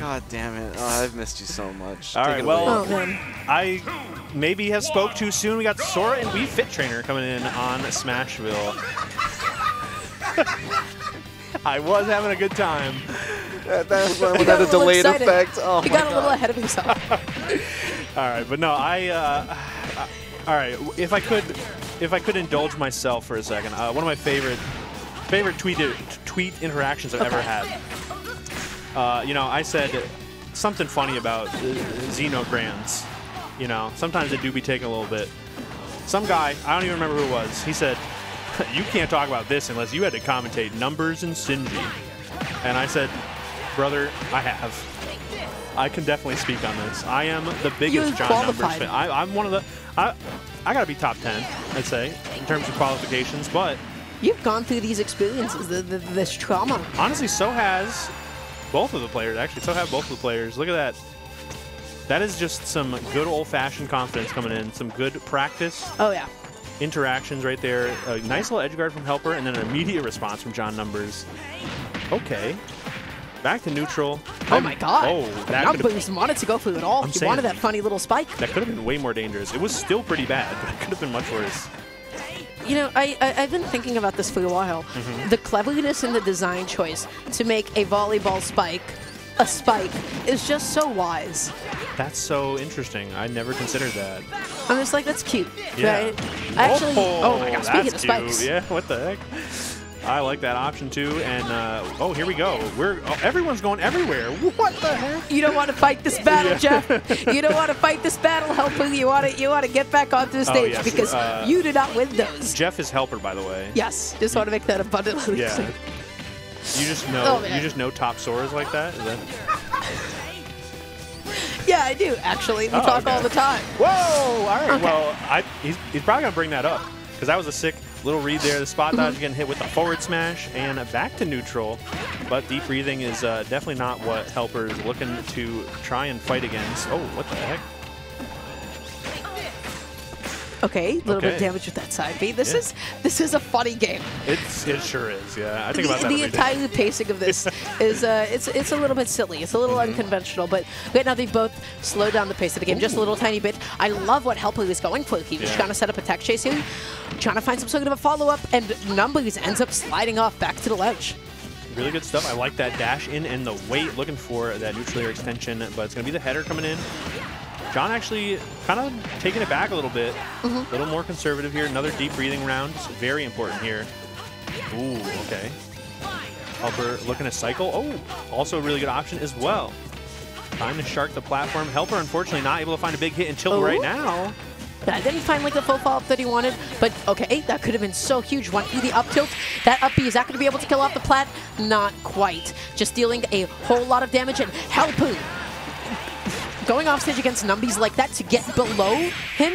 God damn it. Oh, I've missed you so much. All Take right, well. Oh. I maybe have spoke too soon. We got Sora and Wii Fit Trainer coming in on Smashville. I was having a good time. That, that's when He we got had a little delayed excited. effect. Oh, He my got a little ahead of himself. All right, but no, I. Uh, all right, if I could, if I could indulge myself for a second, uh, one of my favorite favorite tweet tweet interactions I've ever had. Uh, you know, I said something funny about uh, Xenogrands. You know, sometimes they do be taking a little bit. Some guy, I don't even remember who it was. He said, "You can't talk about this unless you had to commentate numbers and Sinji." And I said, "Brother, I have." I can definitely speak on this. I am the biggest John Numbers fan. I, I'm one of the. I, I got to be top ten, I'd say, in terms of qualifications. But You've gone through these experiences, the, the, this trauma. honestly, so has both of the players. Actually, so have both of the players. Look at that. That is just some good old-fashioned confidence coming in. Some good practice Oh, yeah. interactions right there. A nice little edge guard from Helper, and then an immediate response from John Numbers. Okay. Back to neutral. Oh, I'm- my God. Oh, that have Boost wanted to go for it all. I'm he saying- wanted that funny little spike. that could have been way more dangerous. It was still pretty bad, but it could have been much worse. You know, I, I, I've been thinking about this for a while. Mm-hmm. The cleverness in the design choice to make a volleyball spike a spike is just so wise. That's so interesting. I never considered that. I'm just like, that's cute, Yeah. right? Actually, oh, my god, speaking of spikes. cute. Yeah, what the heck? I like that option too. And uh, oh, here we go. We're oh, everyone's going everywhere. What the heck? You don't want to fight this battle, Yeah. Jeff. You don't want to fight this battle, Helper. You want to you want to get back onto the Oh, stage yes. because Uh, you did not win those. Jeff is helper, by the way. Yes, just want to make that abundantly Yeah. clear. You just know. Oh, you just know top Soras like that. Is that Yeah, I do actually. We Oh, talk okay. all the time. Whoa! All right. Okay. Well, I, he's, he's probably gonna bring that up because that was a sick little read there. The spot dodge getting hit with the forward smash and back to neutral. But deep breathing is uh, definitely not what Helper is looking to try and fight against. Oh, what the heck? Okay, a little bit of damage with that side B. This Yeah. is this is a funny game. It's it sure is. Yeah, I think the, about that the every day. entire pacing of this is uh, it's it's a little bit silly. It's a little Mm-hmm. unconventional, but right now they've both slowed down the pace of the game just a little tiny bit. I love what Helper is going for. He was Yeah. trying to set up a tech chase here, trying to find some sort of a follow up, and Numbers ends up sliding off back to the ledge. Really good stuff. I like that dash in and the weight, looking for that neutral air extension, but it's going to be the header coming in. John actually kind of taking it back a little bit. A little more conservative here. Another deep breathing round. It's very important here. Ooh, okay. Helper looking to cycle. Oh, also a really good option as well. Trying to shark the platform. Helper, unfortunately, not able to find a big hit until Oh. right now. I didn't find like the full follow-up that he wanted, but okay, that could have been so huge. One E the up tilt, that up B, is that going to be able to kill off the plat? Not quite. Just dealing a whole lot of damage and Helpu going off stage against Numbies like that to get below him,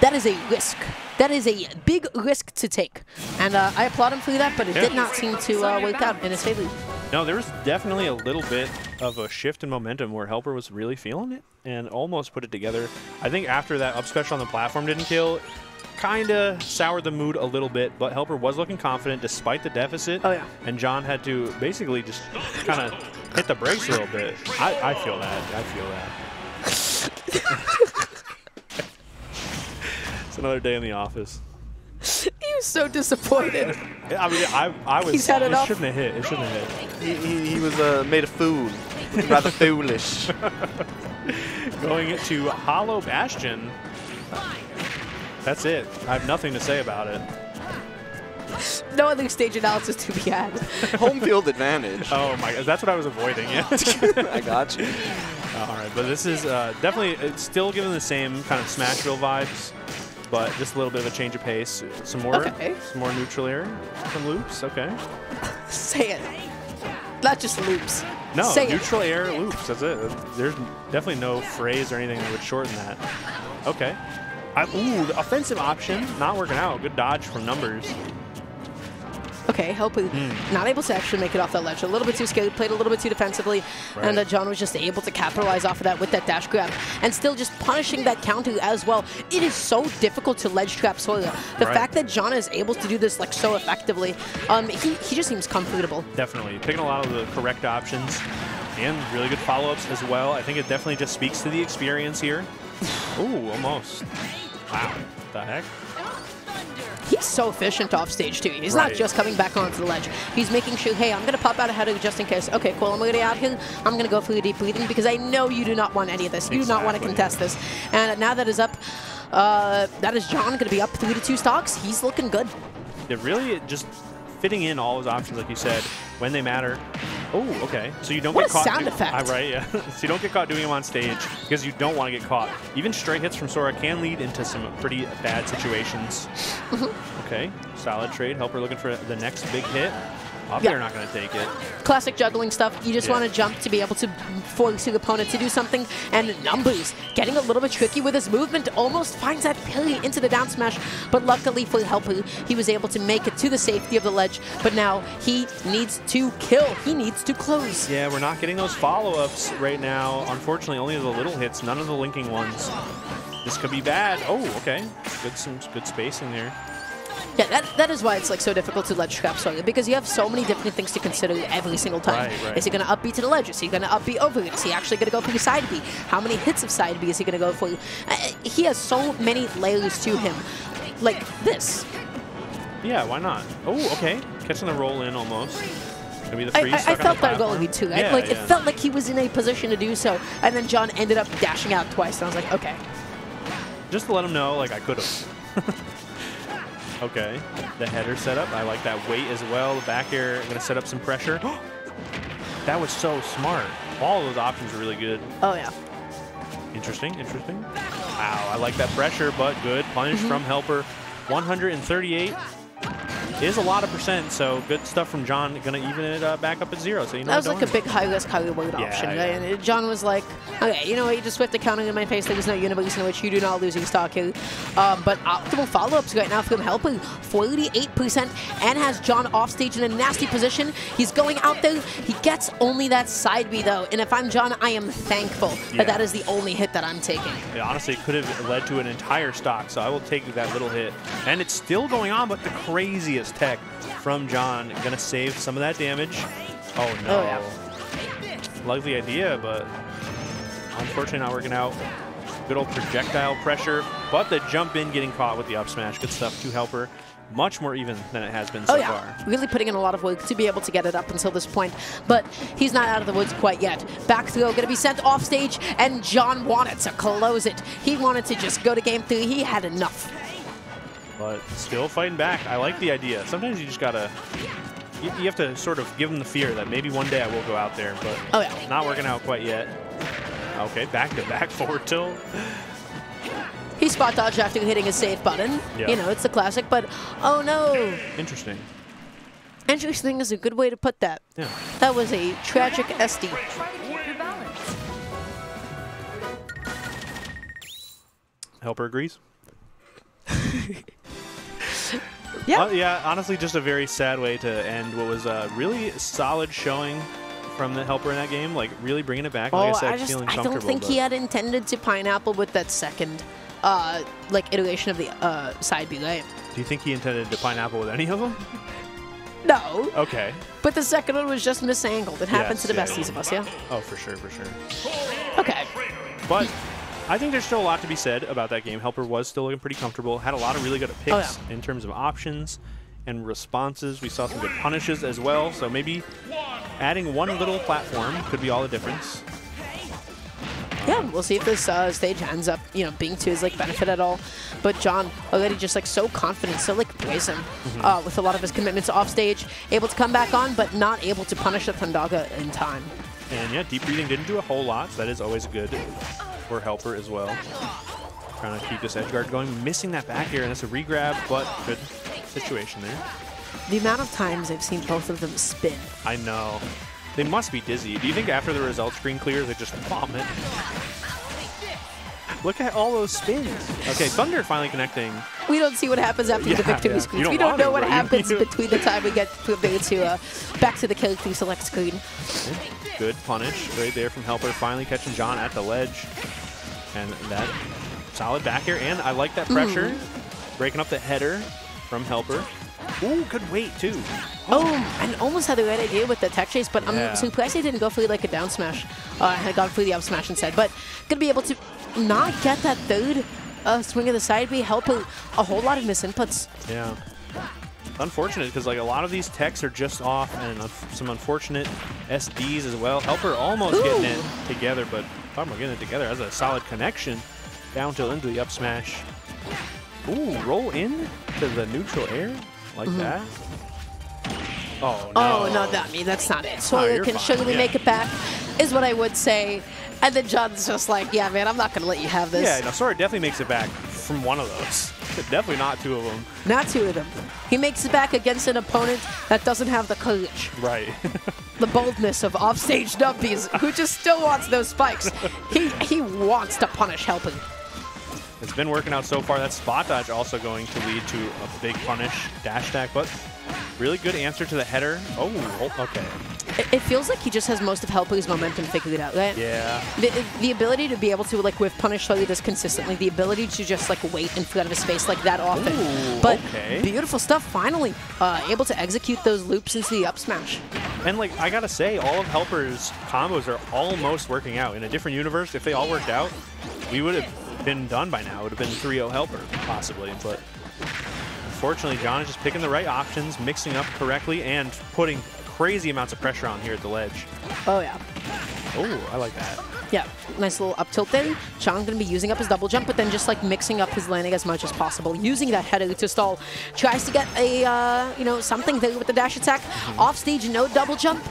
that is a risk. That is a big risk to take. And uh, I applaud him for that, but it Yeah. did not seem to uh, work out in his favor. No, there was definitely a little bit of a shift in momentum where Helper was really feeling it and almost put it together. I think after that up special on the platform didn't kill, kind of soured the mood a little bit, but Helper was looking confident despite the deficit. Oh, yeah. And John had to basically just kind of hit the brakes a little bit. I, I feel that. I feel that. It's another day in the office. He was so disappointed. I mean, I, I was. He's had it enough. shouldn't have hit. It shouldn't have hit. He, he, he was uh, made a fool. Rather foolish. Going to Hollow Bastion. That's it. I have nothing to say about it. No other stage analysis to be had. Home field advantage. Oh my god, that's what I was avoiding. Yeah. I got you. All right, but this is uh, definitely it's still giving the same kind of Smashville vibes, but just a little bit of a change of pace. Some more, Okay. some more neutral air, some loops. Okay. Say it. Not just loops. No, Say it. neutral air loops. That's it. There's definitely no phrase or anything that would shorten that. Okay. I, ooh, the offensive option not working out. Good dodge from numbers. Okay, Helpu Hmm. not able to actually make it off that ledge. A little bit too scared, played a little bit too defensively, and uh, John was just able to capitalize off of that with that dash grab, and still just punishing that counter as well. It is so difficult to ledge trap Sora. The Right. fact that John is able to do this like so effectively, um, he, he just seems comfortable. Definitely picking a lot of the correct options. And really good follow-ups as well. I think it definitely just speaks to the experience here. Ooh, almost. Wow. The heck? He's so efficient off stage too. He's not just coming back onto the ledge. He's making sure, hey, I'm gonna pop out ahead of you just in case. Okay, cool. I'm gonna get out here. I'm gonna go for the deep breathing because I know you do not want any of this. You do not want to contest this. And now that is up, uh, that is John gonna be up three to two stocks. He's looking good. It really just fitting in all his options, like you said, when they matter. Oh, okay. So you don't What get a caught. sound effect. Ah, right, yeah. so you don't get caught doing them on stage because you don't want to get caught. Even straight hits from Sora can lead into some pretty bad situations. Okay, solid trade. Helper looking for the next big hit. Up Yeah. there, not going to take it. Classic juggling stuff. You just Yeah. want to jump to be able to force the opponent to do something. And Numbers getting a little bit tricky with his movement, almost finds that parry into the down smash. But luckily for Helpu, he was able to make it to the safety of the ledge. But now he needs to kill. He needs to close. Yeah, we're not getting those follow-ups right now. Unfortunately, only the little hits, none of the linking ones. This could be bad. Oh, okay. Good, some good spacing there. Yeah, that, that is why it's like so difficult to ledge trap swing because you have so many different things to consider every single time. Right, right. Is he going to up B to the ledge? Is he going to up B over it? Is he actually going to go for the side B? How many hits of side B is he going to go for? Uh, he has so many layers to him. Like this. Yeah, why not? Oh, okay. Catching the roll in almost. Gonna be the I. I, I felt the that platform. going too. Yeah, like yeah. it felt like he was in a position to do so, and then John ended up dashing out twice. And I was like, okay, Just to let him know, like I could have. okay, the header setup. I like that weight as well. The back air I'm gonna set up some pressure. that was so smart. All of those options are really good. oh yeah. Interesting, interesting. Wow, I like that pressure, but good punish Mm-hmm. from Helper. 138 is a lot of percent, so good stuff from John. Gonna even it uh, back up at zero. So you know That was like a big high risk, high reward Yeah, option. yeah. And John was like, okay, you know what, you just whipped the counter in my face. There was no universe in which you do not lose your stock here. Um, but optimal follow ups right now from Helper 48% and has John off stage in a nasty position. He's going out there. He gets only that side B though. And if I'm John, I am thankful Yeah. that that is the only hit that I'm taking. Yeah, honestly, it could have led to an entire stock, so I will take that little hit. And it's still going on, but the craziest tech from John. Gonna save some of that damage. Oh, no. Oh, yeah. Lovely idea, but unfortunately not working out. Good old projectile pressure, but the jump in getting caught with the up smash. Good stuff to helper. Much more even than it has been so Oh yeah, far. really putting in a lot of work to be able to get it up until this point. But he's not out of the woods quite yet. Back throw going to be sent off stage, and John wanted to close it. He wanted to just go to game three. He had enough. But still fighting back. I like the idea. Sometimes you just gotta, you, you have to sort of give them the fear that maybe one day I will go out there, but Oh, yeah. not working out quite yet. Okay, back to back forward tilt. He spot dodged after hitting a save button. Yeah. You know, it's the classic. But oh no, Interesting. interesting is a good way to put that. Yeah. That was a tragic SD. Try to keep your balance. Helper agrees. Yeah. Uh, yeah, honestly, just a very sad way to end what was a really solid showing from the helper in that game. Like, really bringing it back. Like I oh, said, I just feeling I don't think but he had intended to pineapple with that second, uh, like iteration of the uh, side B right? Do you think he intended to pineapple with any of them? No. Okay. But the second one was just misangled. It happens Yes, to the yeah, besties of us, yeah? Oh, for sure, for sure. Okay. But I think there's still a lot to be said about that game. Helper was still looking pretty comfortable. Had a lot of really good picks Oh, yeah. in terms of options and responses. We saw some good punishes as well. So maybe adding one little platform could be all the difference. Yeah, we'll see if this uh, stage ends up, you know, being to his like benefit at all. But John already just like so confident, so like brazen Mm-hmm. uh, with a lot of his commitments off stage, able to come back on, but not able to punish the Thundaga in time. And yeah, deep breathing didn't do a whole lot, so that is always good for helper as well. Trying to keep this edge guard going, missing that back air, and that's a regrab, but good situation there. The amount of times I've seen both of them spin. I know. They must be dizzy. Do you think after the result screen clears, they just vomit? Look at all those spins. Okay, Thunder finally connecting. We don't see what happens after Yeah, the victory yeah. screens. We don't know to, what right? happens between the time we get to, to uh, back to the kill character select screen. Good punish right there from Helper. Finally catching John at the ledge. And that solid back air. And I like that pressure. Breaking up the header from Helper. Ooh, good weight too. Oh, and almost had the right idea with the tech chase, but Yeah. I'm surprised he didn't go for like a down smash. Uh, had gone for the up smash instead. But gonna be able to not get that third uh, swing of the side B, help a, whole lot of misinputs. Yeah. Unfortunate because like a lot of these techs are just off, and unf- some unfortunate SDs as well. Helper almost getting it together, but Farmer getting it together has a solid connection. Down tilt into the up smash. Ooh, roll in to the neutral air like mm-hmm. that. Oh no! Oh, no, that me. That's not it. So No, can fine, surely yeah. make it back, is what I would say. And then John's just like, yeah, man, I'm not going to let you have this. Yeah, no, Sora definitely makes it back from one of those. definitely not two of them. Not two of them. He makes it back against an opponent that doesn't have the courage, Right. the boldness of offstage Numbies, who just still wants those spikes. He he wants to punish helping. It's been working out so far. That spot dodge also going to lead to a big punish dash attack, but really good answer to the header. Oh, oh okay. It, feels like he just has most of Helping's momentum figured out, right? Yeah. The, the ability to be able to like with punish slowly this consistently, the ability to just like wait in front of his face like that often. Ooh, but okay. beautiful stuff. Finally, uh, able to execute those loops into the up smash. And like I gotta say, all of Helper's combos are almost working out. In a different universe, if they all worked out, we would have been done by now. It would have been 3-0 Helper, possibly. But unfortunately, John is just picking the right options, mixing up correctly, and putting crazy amounts of pressure on here at the ledge. Oh yeah. Oh, I like that. Yeah, nice little up tilt there. Sean gonna be using up his double jump, but then just like mixing up his landing as much as possible, using that header to stall. Tries to get a uh, you know something there with the dash attack. Off stage, no double jump,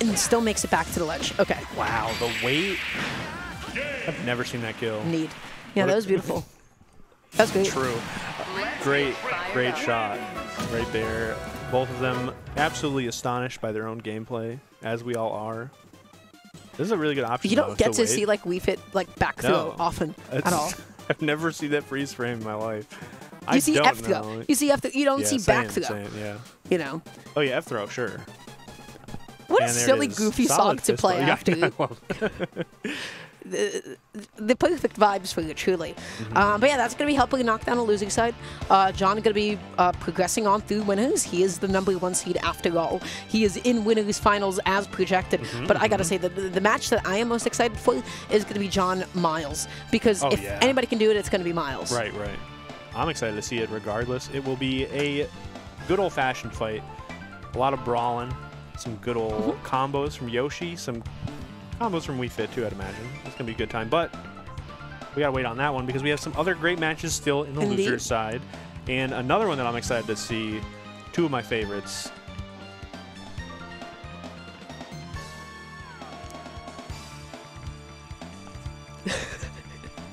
and still makes it back to the ledge. Okay, Wow, the weight. I've never seen that kill. need. Yeah, What that was beautiful. That's great. True. Great, great shot right there. Both of them absolutely astonished by their own gameplay, as we all are. This is a really good option. You don't get to wait. see like Wii Fit like back throw No. often at all. I've never seen that freeze frame in my life. You I see F throw. know. You see F throw. You don't yeah, see same, back throw. same, yeah. You know. Oh yeah, F throw, sure. What a And it silly, goofy Solid song to play bump. Yeah, after. It. the perfect vibes for you, truly. Mm-hmm. Uh, but yeah, that's going to be helping knock down a losing side. Uh, John going to be uh, progressing on through winners. He is the number one seed after all. He is in winners finals as projected. Mm-hmm, But I got to say, the, the match that I am most excited for is going to be John Miles. Because Oh, if yeah. anybody can do it, it's going to be Miles. Right, right. I'm excited to see it regardless. It will be a good old fashioned fight. A lot of brawling, some good old Mm-hmm. combos from Yoshi, some combos from Wii Fit too, I'd imagine. It's going to be a good time. But we got to wait on that one because we have some other great matches still in the Indeed. loser side. And another one that I'm excited to see, two of my favorites.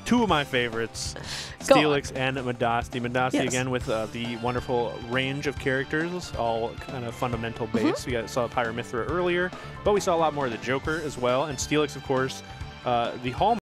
two of my favorites. Steelix and Madasti. Madasti Yes. again with uh, the wonderful range of characters, all kind of fundamental Mm-hmm. base. We got saw Pyra/Mythra earlier, but we saw a lot more of the Joker as well, and Steelix, of course, uh, the hallmark.